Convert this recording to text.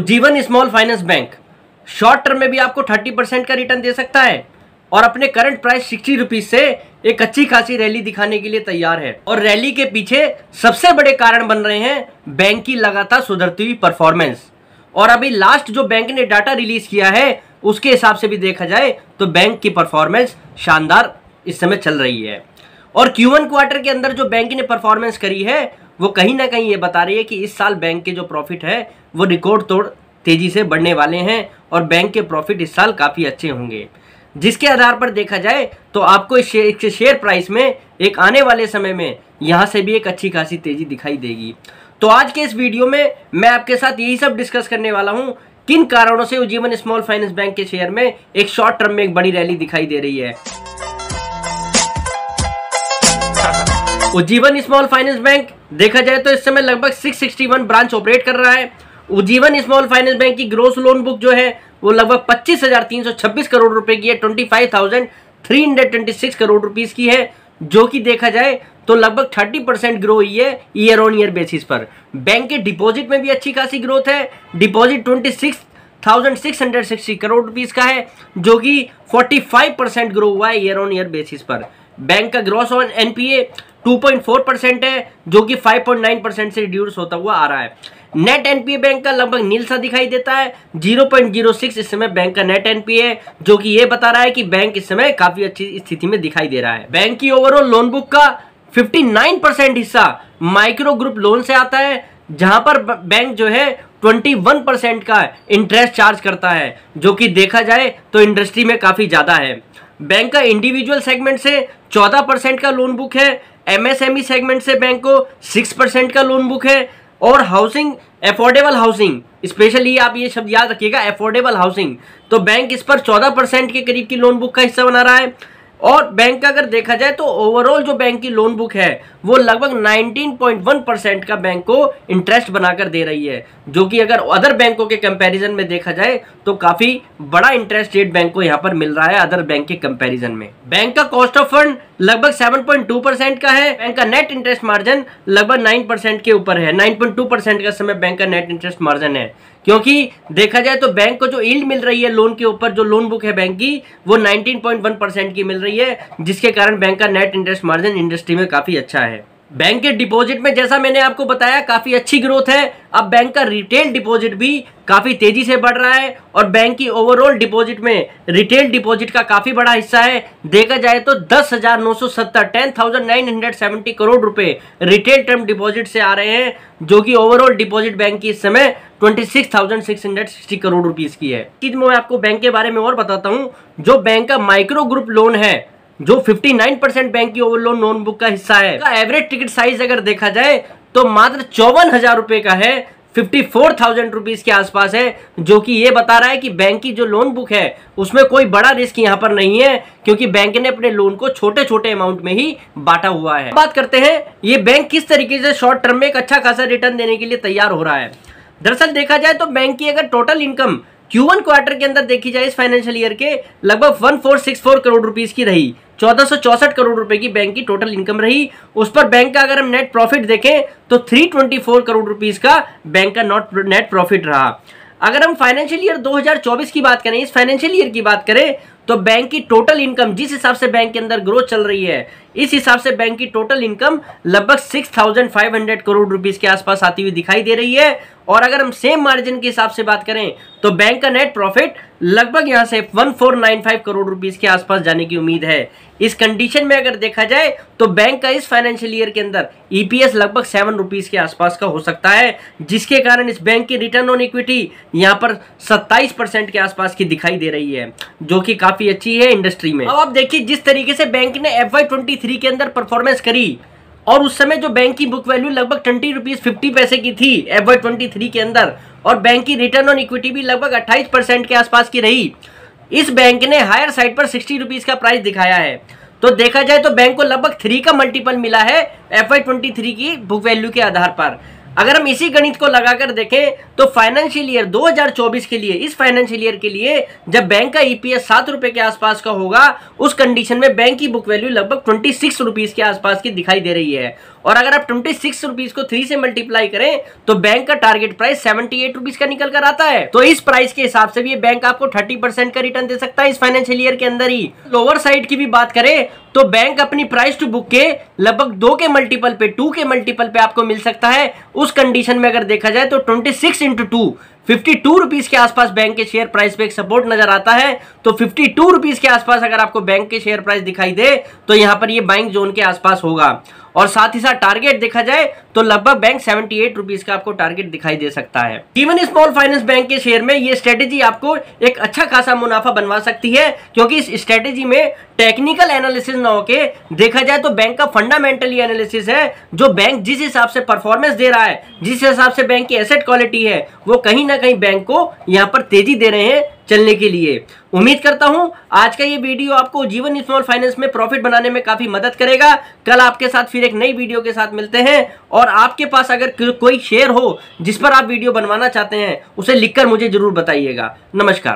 जीवन small finance bank. Short term में भी आपको थर्टी परसेंट का रिटर्न दे सकता है और अपने करंट प्राइस सिक्सटी रुपीज़ से एक अच्छी खासी रैली दिखाने के लिए तैयार है। और रैली के पीछे सबसे बड़े कारण बन रहे हैं बैंक की लगातार सुधरती हुई परफॉर्मेंस और अभी लास्ट जो बैंक ने डाटा रिलीज़ किया है, उसके हिसाब से भी देखा जाए तो बैंक की परफॉर्मेंस शानदार इस समय चल रही है। और क्यू क्वार्टर के अंदर जो बैंक ने परफॉर्मेंस करी है वो कहीं ना कहीं ये बता रही है कि इस साल बैंक के जो प्रॉफिट है वो रिकॉर्ड तोड़ तेज़ी से बढ़ने वाले हैं और बैंक के प्रॉफिट इस साल काफ़ी अच्छे होंगे। जिसके आधार पर देखा जाए तो आपको इस शेयर, शेयर प्राइस में एक आने वाले समय में यहाँ से भी एक अच्छी खासी तेज़ी दिखाई देगी। तो आज के इस वीडियो में मैं आपके साथ यही सब डिस्कस करने वाला हूँ किन कारणों से उज्जीवन स्मॉल फाइनेंस बैंक के शेयर में एक शॉर्ट टर्म में एक बड़ी रैली दिखाई दे रही है। उज्जीवन स्मॉल फाइनेंस बैंक, देखा जाए तो इस समय लगभग 661 ब्रांच ऑपरेट कर रहा है। उज्जीवन स्मॉल फाइनेंस बैंक की ग्रोस लोन बुक जो है, वो लगभग पच्चीस हज़ार तीन सौ छब्बीस करोड़ रुपए की है twenty five thousand three hundred twenty six crore rupees की है, जो कि देखा जाए तो लगभग थर्टी परसेंट ग्रो हुई है ईयर ऑन ईयर बेसिस पर। बैंक के डिपॉजिट में भी अच्छी खासी ग्रोथ है। Deposit twenty six thousand six hundred sixty crore rupees का है, जो कि फोर्टी फाइव परसेंट ग्रो हुआ है ईयर ऑन ईयर बेसिस पर। बैंक का ग्रॉस ऑन एनपीए 2.4 परसेंट है, जो कि 5.9 परसेंट से रिड्यूस होता हुआ आ रहा है। नेट एनपीए बैंक का लगभग नील सा दिखाई देता है। 0.06 इस समय बैंक का नेट एनपीए जो कि ये बता रहा है कि बैंक इस समय काफ़ी अच्छी स्थिति में दिखाई दे रहा है। बैंक की ओवरऑल लोन बुक का 59 परसेंट हिस्सा माइक्रो ग्रुप लोन से आता है, जहाँ पर बैंक जो है 21 परसेंट का इंटरेस्ट चार्ज करता है, जो कि देखा जाए तो इंडस्ट्री में काफ़ी ज़्यादा है। बैंक का इंडिविजुअल सेगमेंट से 14 परसेंट का लोन बुक है एमएसएमई सेगमेंट से बैंक को सिक्स परसेंट का लोन बुक है, और हाउसिंग एफोर्डेबल हाउसिंग स्पेशली आप ये शब्द याद रखिएगा एफोर्डेबल हाउसिंग तो बैंक इस पर चौदह परसेंट के करीब की लोन बुक का हिस्सा बना रहा है। और बैंक का अगर देखा जाए तो ओवरऑल जो बैंक की लोन बुक है, वो लगभग 19.1 परसेंट का बैंक को इंटरेस्ट बनाकर दे रही है। जो कि अगर अदर बैंकों के कंपैरिजन में देखा जाए तो काफ़ी बड़ा इंटरेस्ट रेट बैंक को यहाँ पर मिल रहा है अदर बैंक के कंपैरिजन में। बैंक का कॉस्ट ऑफ़ फंड लगभग 7.2 परसेंट का है। बैंक का नेट इंटरेस्ट मार्जिन लगभग 9 परसेंट के ऊपर है। 9.2 परसेंट का समय बैंक का नेट इंटरेस्ट मार्जिन है। क्योंकि देखा जाए तो बैंक को जो ईल्ड मिल रही है लोन के ऊपर, जो लोन बुक है बैंक की, वो 19.1 परसेंट की मिल रही है, जिसके कारण बैंक का नेट इंटरेस्ट मार्जिन इंडस्ट्री में काफ़ी अच्छा है। बैंक के डिपॉजिट में, जैसा मैंने आपको बताया, काफ़ी अच्छी ग्रोथ है। अब बैंक का रिटेल डिपॉजिट भी काफ़ी तेज़ी से बढ़ रहा है और बैंक की ओवरऑल डिपॉजिट में रिटेल डिपॉजिट का काफ़ी बड़ा हिस्सा है। देखा जाए तो दस हज़ार नौ सौ सत्तर ten thousand nine hundred seventy crore रुपए रिटेल टर्म डिपॉजिट से आ रहे हैं, जो कि ओवरऑल डिपॉजिट बैंक की इस समय twenty six thousand six hundred sixty crore rupees की है। चीज़ मैं आपको बैंक के बारे में और बताता हूँ, जो बैंक का माइक्रो ग्रुप लोन है जो 59 परसेंट बैंक की ओवरलोन लोन बुक का हिस्सा है का एवरेज टिकट साइज़ अगर देखा जाए तो मात्र चौवन हज़ार रुपए का है फिफ्टी फोर थाउज़ेंड रुपीज़ के आसपास है, जो कि ये बता रहा है कि बैंक की जो लोन बुक है, उसमें कोई बड़ा रिस्क यहाँ पर नहीं है, क्योंकि बैंक ने अपने लोन को छोटे छोटे अमाउंट में ही बांटा हुआ है। बात करते हैं, ये बैंक किस तरीके से शॉर्ट टर्म में एक अच्छा खासा रिटर्न देने के लिए तैयार हो रहा है। दरअसल देखा जाए तो बैंक की अगर टोटल इनकम Q1 क्वार्टर के अंदर देखी जाए इस फाइनेंशियल ईयर के, लगभग 1464 करोड़ रुपीस की रही। चौदह सौ चौसठ करोड़ रुपए की बैंक की टोटल इनकम रही। उस पर बैंक का अगर हम नेट प्रॉफिट देखें तो 324 करोड़ रुपीस का बैंक का नॉट नेट प्रॉफिट रहा। अगर हम फाइनेंशियल ईयर 2024 की बात करें, इस फाइनेंशियल ईयर की बात करें तो बैंक की टोटल इनकम जिस हिसाब से बैंक के अंदर ग्रोथ चल रही है इस हिसाब से बैंक की टोटल इनकम लगभग 6,500 करोड़ रुपीस के आसपास आती हुई दिखाई दे रही है। और अगर हम सेम मार्जिन के हिसाब से बात करें तो बैंक का नेट प्रॉफिट लगभग यहाँ से 1495 करोड़ रुपीस के आसपास जाने की उम्मीद है। इस कंडीशन में अगर देखा जाए तो बैंक का इस फाइनेंशियल ईयर के अंदर ईपीएस लगभग सेवन रुपीज़ के आसपास का हो सकता है जिसके कारण इस बैंक की रिटर्न ऑन इक्विटी यहाँ पर 27 परसेंट के आसपास की दिखाई दे रही है जो कि काफ़ी अच्छी है इंडस्ट्री में। अब आप देखिए जिस तरीके से बैंक ने एफ़ वाई के अंदर परफॉर्मेंस करी। और उस समय जो बैंक की बुक वैल्यू लगभग ट्वेंटी रुपीज़ फिफ्टी पैसे की थी एफ़ वाई ट्वेंटी थ्री के अंदर। और बैंक की रिटर्न ऑन इक्विटी भी लगभग अट्ठाईस परसेंट के आसपास की रही। इस बैंक ने हायर साइड पर सिक्सटी रुपीज़ का प्राइस दिखाया है। तो देखा जाए तो बैंक को लगभग थ्री का मल्टीपल मिला है एफ़ आई ट्वेंटी थ्री की बुक वैल्यू के आधार पर। अगर हम इसी गणित को लगाकर देखें तो फाइनेंशियल ईयर 2024 के लिए, इस फाइनेंशियल ईयर के लिए, जब बैंक का ईपीएस सात रुपए के आसपास का होगा, उस कंडीशन में बैंक की बुक वैल्यू लगभग ट्वेंटी सिक्स रुपीज़ के आसपास की दिखाई दे रही है। और अगर आप ट्वेंटी सिक्स रुपीज़ को थ्री से मल्टीप्लाई करें तो बैंक का target price seventy eight rupees का निकल कर आता है। तो इस प्राइस के हिसाब से भी बैंक आपको थर्टी परसेंट का रिटर्न दे सकता है इस फाइनेंशियल ईयर के अंदर ही। लोअर साइड की भी बात करें तो बैंक अपनी प्राइस टू बुक के लगभग दो के मल्टीपल पे टू के मल्टीपल पे आपको मिल सकता है। उस कंडीशन में अगर देखा जाए तो twenty six into two fifty two rupees के आसपास बैंक के शेयर प्राइस पे एक सपोर्ट नज़र आता है। तो फिफ्टी टू रुपीज़ के आसपास अगर आपको बैंक के शेयर प्राइस दिखाई दे तो यहाँ पर ये बाइंग जोन के आसपास होगा। और साथ ही साथ टारगेट देखा जाए तो लगभग बैंक सेवेंटी एट रुपीज़ का आपको टारगेट दिखाई दे सकता है। इवन स्मॉल फाइनेंस बैंक के शेयर में ये स्ट्रेटेजी आपको एक अच्छा खासा मुनाफा बनवा सकती है, क्योंकि इस स्ट्रेटेजी में टेक्निकल एनालिसिस ना होके देखा जाए तो बैंक का फंडामेंटली एनालिसिस है, जो बैंक जिस हिसाब से परफॉर्मेंस दे रहा है, जिस हिसाब से बैंक की एसेट क्वालिटी है, वो कहीं ना कहीं बैंक को यहाँ पर तेज़ी दे रहे हैं चलने के लिए। उम्मीद करता हूँ आज का ये वीडियो आपको जीवन स्मॉल फाइनेंस में प्रॉफिट बनाने में काफ़ी मदद करेगा। कल आपके साथ फिर एक नई वीडियो के साथ मिलते हैं। और आपके पास अगर कोई शेयर हो जिस पर आप वीडियो बनवाना चाहते हैं, उसे लिखकर मुझे ज़रूर बताइएगा। नमस्कार।